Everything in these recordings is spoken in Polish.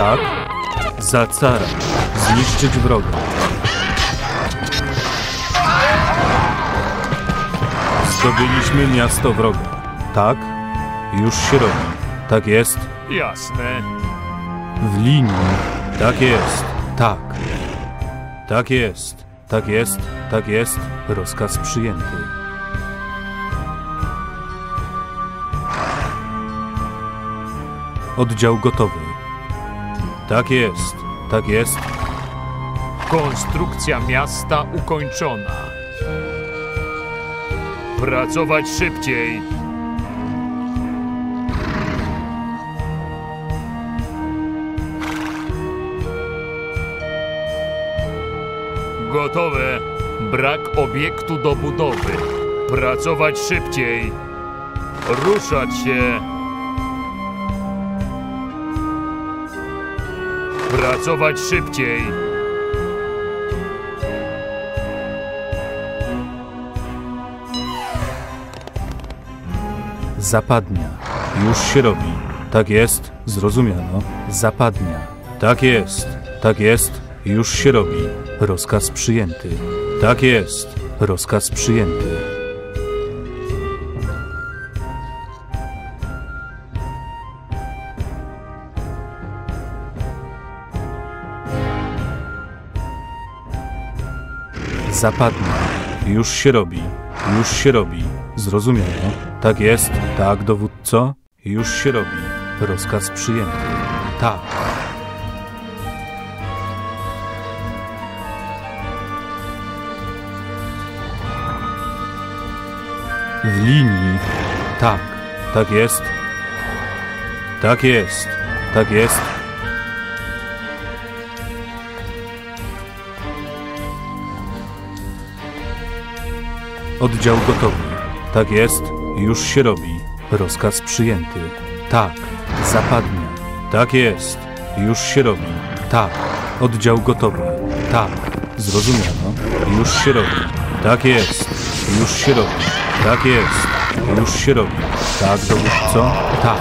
Tak? Za cara. Zniszczyć wroga. Zdobyliśmy miasto wroga. Tak? Już się robi. Tak jest? Jasne. W linii. Tak jest. Tak. Tak jest. Tak jest. Tak jest. Rozkaz przyjęty. Oddział gotowy. Tak jest. Tak jest. Konstrukcja miasta ukończona. Pracować szybciej. Gotowe. Brak obiektu do budowy. Pracować szybciej. Ruszać się. Pracować szybciej. Zapadnia. Już się robi. Tak jest. Zrozumiano. Zapadnia. Tak jest. Tak jest. Już się robi. Rozkaz przyjęty. Tak jest. Rozkaz przyjęty. Zapadnia. Już się robi. Już się robi. Zrozumiano. Tak jest. Tak, dowódco. Już się robi. Rozkaz przyjęty. Tak. W linii. Tak. Tak jest. Tak jest. Tak jest. Oddział gotowy. Tak jest. Już się robi. Rozkaz przyjęty. Tak. Zapadnie. Tak jest. Już się robi. Tak. Oddział gotowy. Tak. Zrozumiano. Już się robi. Tak jest. Już się robi. Tak jest. Już się robi. Tak, dowódco? Tak.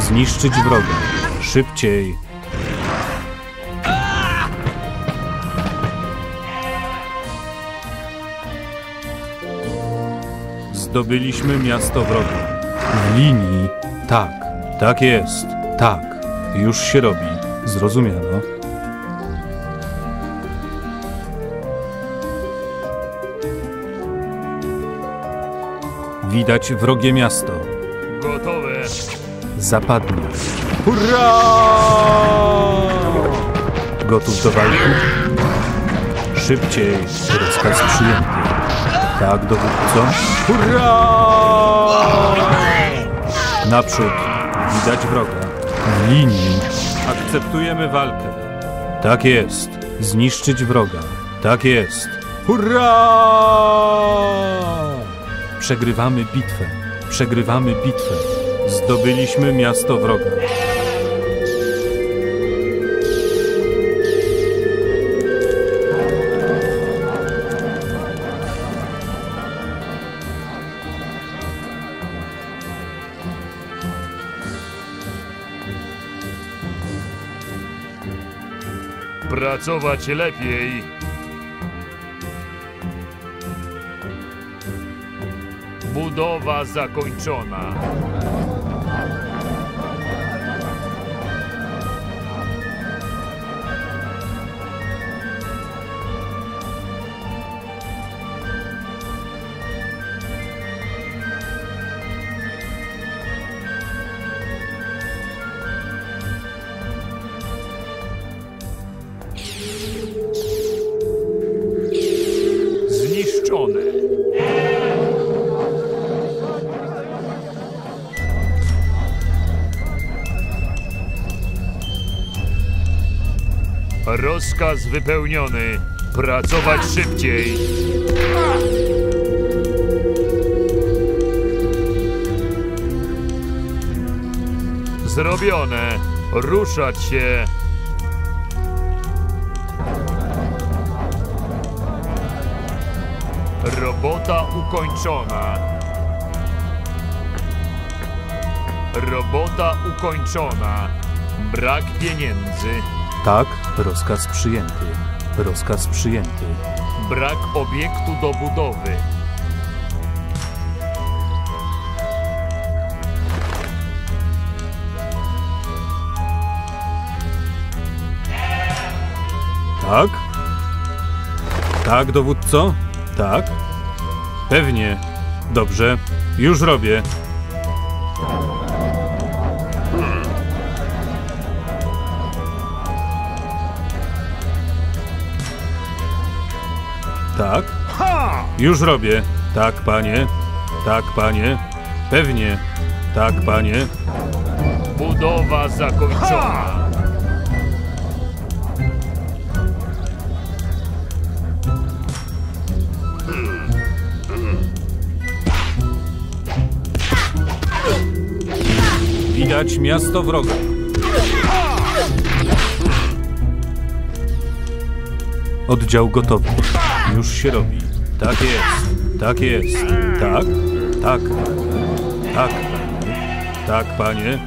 Zniszczyć wroga. Szybciej. Zdobyliśmy miasto wroga. W linii. Tak. Tak jest. Tak. Już się robi. Zrozumiano. Widać wrogie miasto. Gotowe. Zapadnie. Hurra! Gotów do walki? Szybciej. Rozkaz przyjęty. Tak, dowódco. Hurra! Naprzód. Widać wroga. W linii. Akceptujemy walkę. Tak jest. Zniszczyć wroga. Tak jest. Hurra! Przegrywamy bitwę. Przegrywamy bitwę. Zdobyliśmy miasto wroga. Pracować lepiej. Budowa zakończona. Rozkaz wypełniony. Pracować szybciej. Zrobione. Ruszać się. Robota ukończona. Robota ukończona. Brak pieniędzy. Tak, rozkaz przyjęty. Rozkaz przyjęty. Brak obiektu do budowy. Tak? Tak, dowódco? Tak? Pewnie. Dobrze. Już robię. Już robię. Tak, panie. Tak, panie. Pewnie. Tak, panie. Budowa zakończona. Widać miasto wroga. Oddział gotowy. Już się robi. Tak jest. Tak jest. Tak? Tak. Tak. Tak, panie.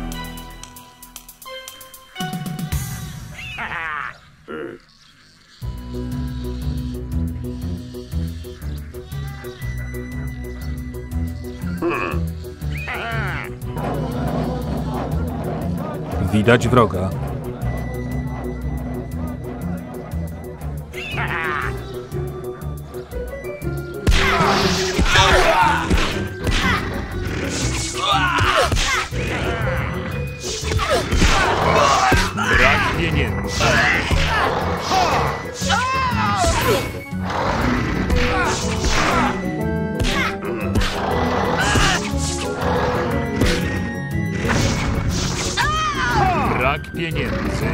Widać wroga. Pieniędzy.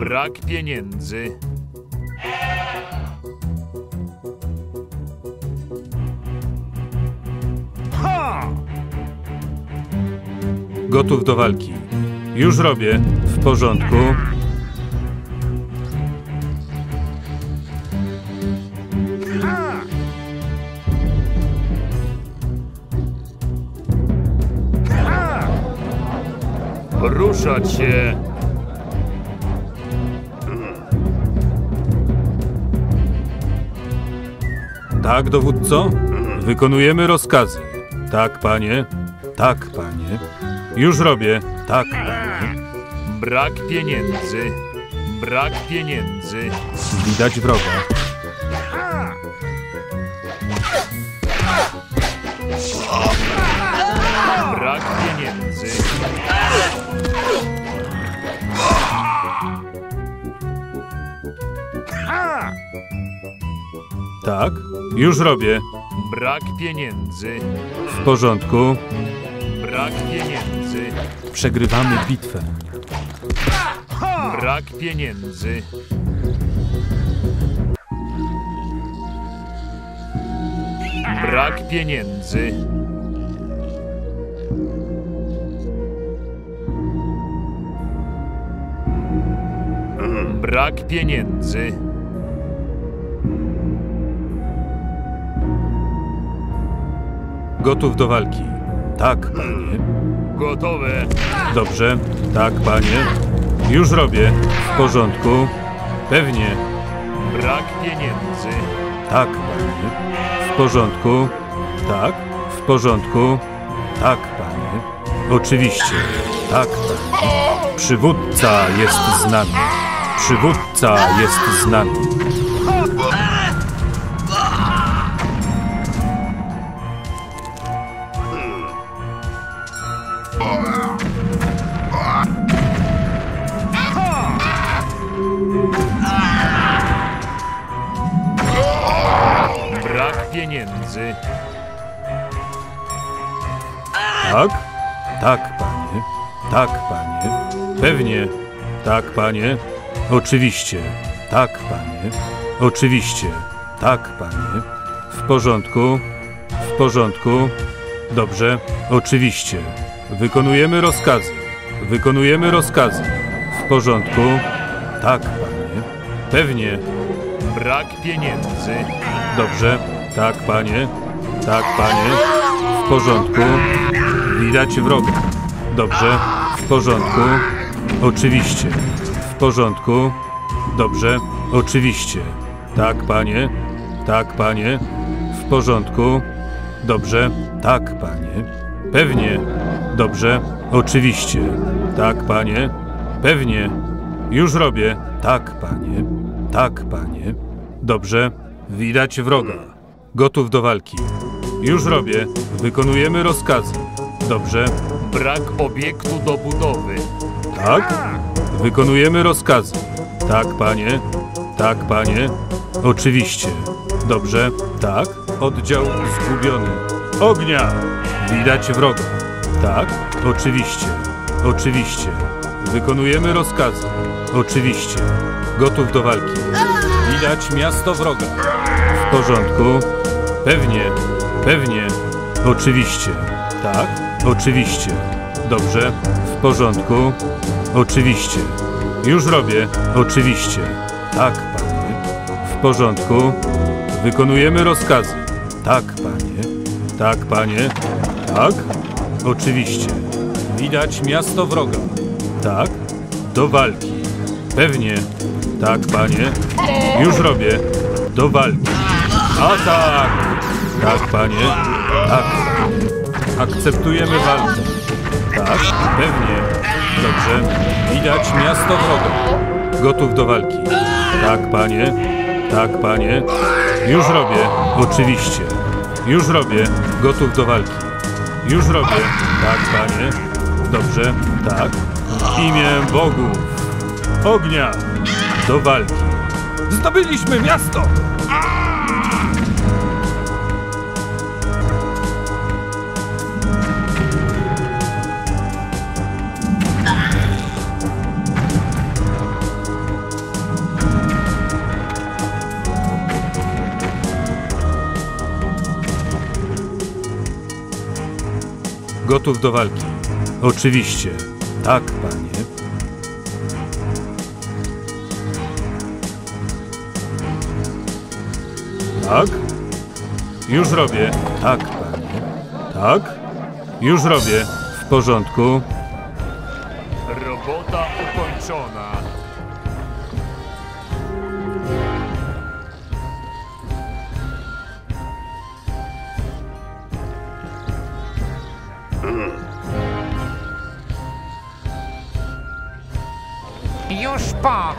Brak pieniędzy. Gotów do walki. Już robię. W porządku. Ruszać się. Tak, dowódco? Wykonujemy rozkazy. Tak, panie. Tak, panie. Już robię. Tak, panie. Brak pieniędzy. Brak pieniędzy. Widać wroga. Brak pieniędzy. Tak, już robię. Brak pieniędzy. W porządku. Brak pieniędzy. Przegrywamy bitwę. Brak pieniędzy. Brak pieniędzy. Brak pieniędzy. Gotów do walki. Tak, panie. Gotowe. Dobrze. Tak, panie. Już robię. W porządku. Pewnie. Brak pieniędzy. Tak, panie. W porządku. Tak. W porządku. Tak, panie. Oczywiście. Tak, panie. Przywódca jest z nami. Przywódca jest z nami. Tak? Tak, panie. Tak, panie. Pewnie. Tak, panie. Oczywiście. Tak, panie. Oczywiście. Tak, panie. W porządku. W porządku. Dobrze. Oczywiście. Wykonujemy rozkazy. Wykonujemy rozkazy. W porządku. Tak, panie. Pewnie. Brak pieniędzy. Dobrze. Tak, panie. Tak, panie. W porządku. Widać wroga. Dobrze. W porządku. Oczywiście. W porządku. Dobrze. Oczywiście. Tak, panie. Tak, panie. W porządku. Dobrze. Tak, panie. Pewnie. Dobrze. Oczywiście. Tak, panie. Pewnie. Już robię. Tak, panie. Tak, panie. Dobrze. Widać wroga. Gotów do walki. Już robię. Wykonujemy rozkazy. Dobrze. Brak obiektu do budowy. Tak? Wykonujemy rozkazy. Tak, panie. Tak, panie. Oczywiście. Dobrze. Tak. Oddział zgubiony. Ognia! Widać wroga. Tak? Oczywiście. Oczywiście. Wykonujemy rozkazy. Oczywiście. Gotów do walki. Widać miasto wroga. W porządku. Pewnie. Pewnie. Oczywiście. Tak? Oczywiście. Dobrze. W porządku. Oczywiście. Już robię. Oczywiście. Tak, panie. W porządku. Wykonujemy rozkazy. Tak, panie. Tak, panie. Tak? Oczywiście. Widać miasto wroga. Tak? Do walki. Pewnie. Tak, panie. Już robię. Do walki. Atak! Tak, panie. Tak. Akceptujemy walkę. Tak, pewnie. Dobrze. Widać miasto wroga. Gotów do walki. Tak, panie. Tak, panie. Już robię. Oczywiście. Już robię. Gotów do walki. Już robię. Tak, panie. Dobrze. Tak. W imię Bogów. Ognia. Do walki. Zdobyliśmy miasto! Gotów do walki. Oczywiście. Tak, panie. Tak? Już robię. Tak, panie. Tak? Już robię. W porządku. Już po.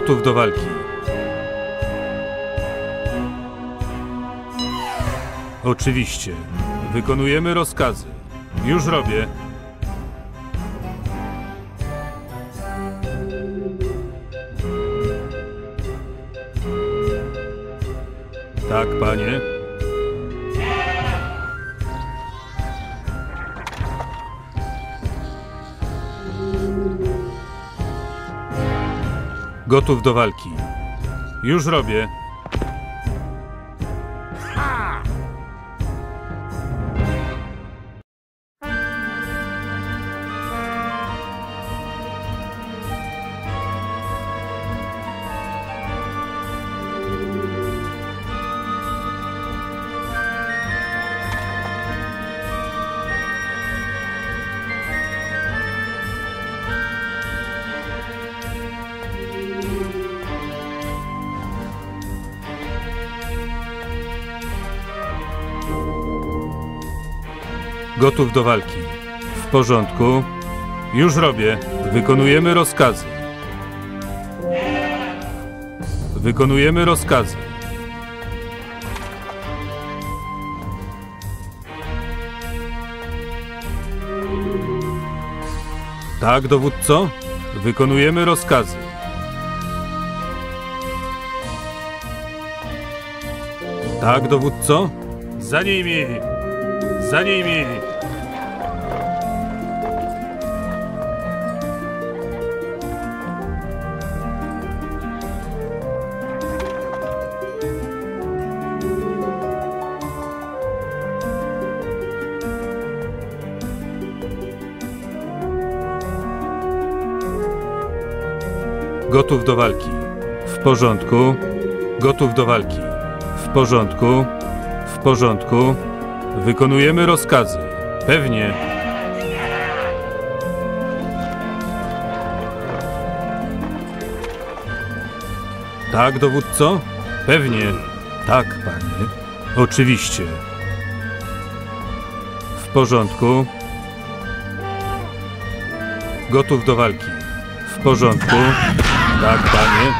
Gotów do walki. Oczywiście. Wykonujemy rozkazy. Już robię. Tak, panie. Gotów do walki. Już robię. Gotów do walki. W porządku. Już robię. Wykonujemy rozkazy. Wykonujemy rozkazy. Tak, dowódco? Wykonujemy rozkazy. Tak, dowódco? Za nimi! Za nimi! Gotów do walki. W porządku. Gotów do walki. W porządku. W porządku. Wykonujemy rozkazy. Pewnie. Tak, dowódco? Pewnie. Tak, panie. Oczywiście. W porządku. Gotów do walki. W porządku. Tak, panie.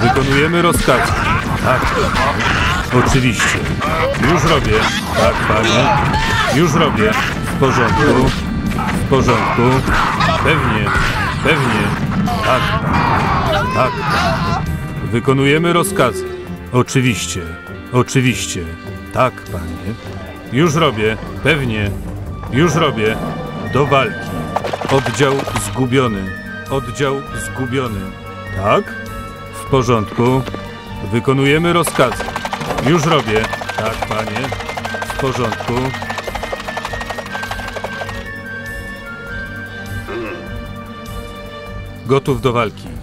Wykonujemy rozkazy. Tak, panie. Oczywiście. Już robię. Tak, panie. Już robię. W porządku. W porządku. Pewnie. Pewnie. Tak. Tak. Wykonujemy rozkazy. Oczywiście. Oczywiście. Tak, panie. Już robię. Pewnie. Już robię. Do walki. Oddział zgubiony. Oddział zgubiony. Tak? W porządku. Wykonujemy rozkazy. Już robię. Tak, panie. W porządku. Gotów do walki.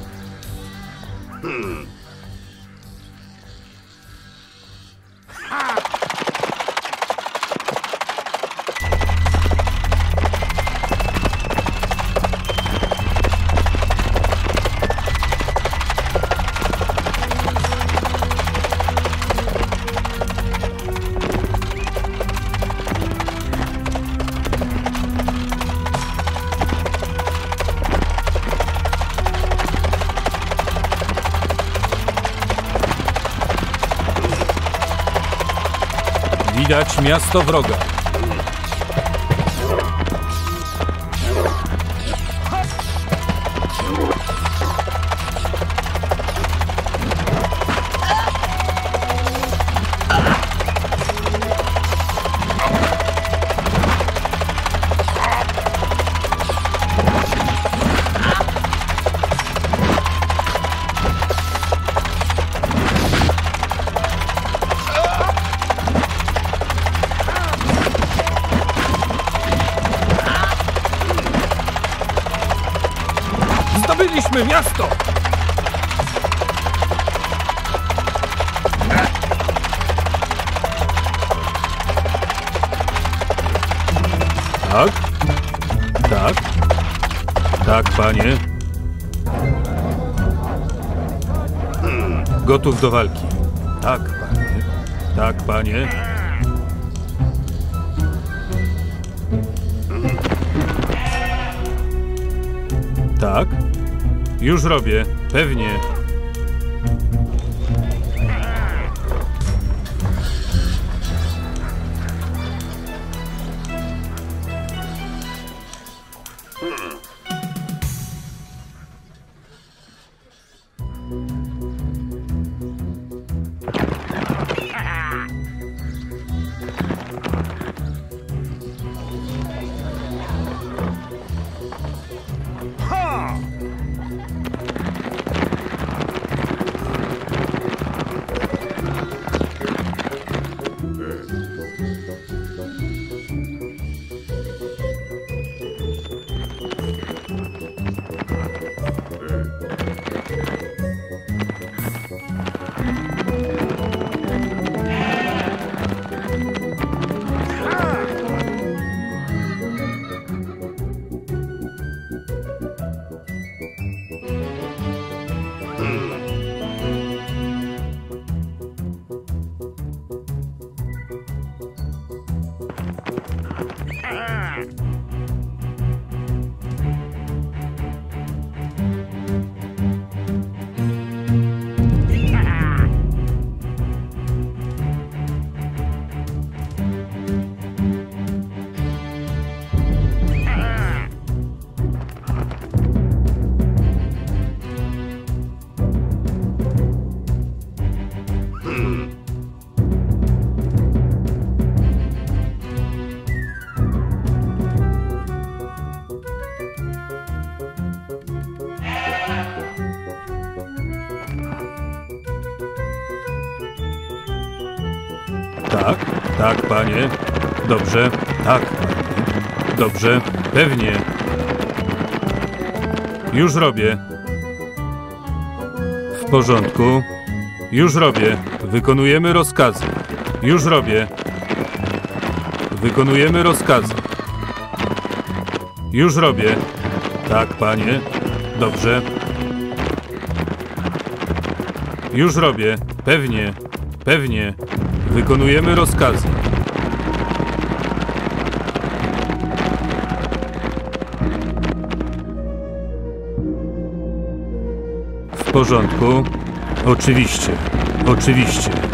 Widać miasto wroga. Tak? Tak? Tak, panie. Gotów do walki. Tak, panie. Tak, panie. Tak? Już robię. Pewnie. Tak, tak, panie. Dobrze, tak, panie. Dobrze, pewnie. Już robię. W porządku. Już robię. Wykonujemy rozkazy. Już robię. Wykonujemy rozkazy. Już robię. Tak, panie. Dobrze. Już robię. Pewnie. Pewnie. Wykonujemy rozkazy. W porządku. Oczywiście. Oczywiście.